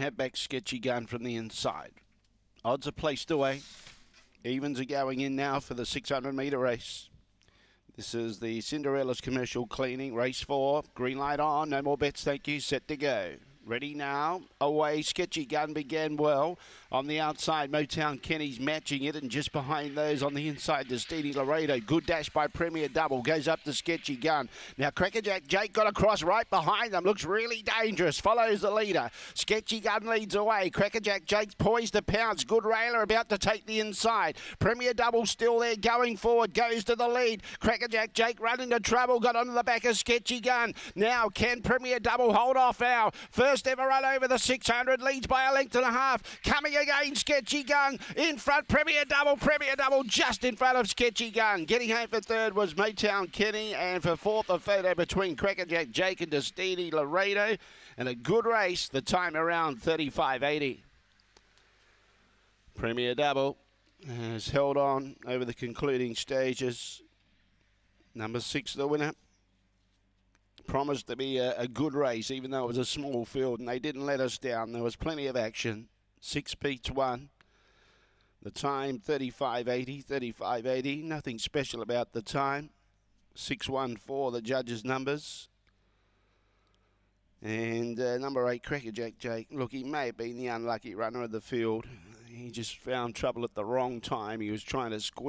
Have back sketchy gun from the inside. Odds are placed away. Evens are going in now for the 600 metre race. This is the Cinderella's commercial cleaning. Race four. Green light on. No more bets, thank you. Set to go. Ready now. Away. Sketchy Gun began well. On the outside, Motown Kenny's matching it. And just behind those on the inside, the Destini Laredo. Good dash by Premier Double. Goes up to Sketchy Gun. Now, Crackerjack Jake got across right behind them. Looks really dangerous. Follows the leader. Sketchy Gun leads away. Crackerjack Jake poised to pounce. Good Railer about to take the inside. Premier Double still there going forward. Goes to the lead. Crackerjack Jake running to trouble. Got onto the back of Sketchy Gun. Now, can Premier Double hold off now? First ever run over the 600. Leads by a length and a half. Coming again, Sketchy Gun. In front, Premier Double. Premier Double just in front of Sketchy Gun. Getting home for third was Motown Kenny. And for fourth, a photo between Crackerjack Jake and Destini Laredo. And a good race. The time around 35.80. Premier Double has held on over the concluding stages. Number six, the winner. Promised to be a, a, good race, even though it was a small field, and they didn't let us down. There was plenty of action. Six beats one. The time 35.80, 35.80. Nothing special about the time. 614, the judges' numbers. And uh, number eight, Crackerjack Jake. Look, he may have been the unlucky runner of the field. He just found trouble at the wrong time. He was trying to squeeze.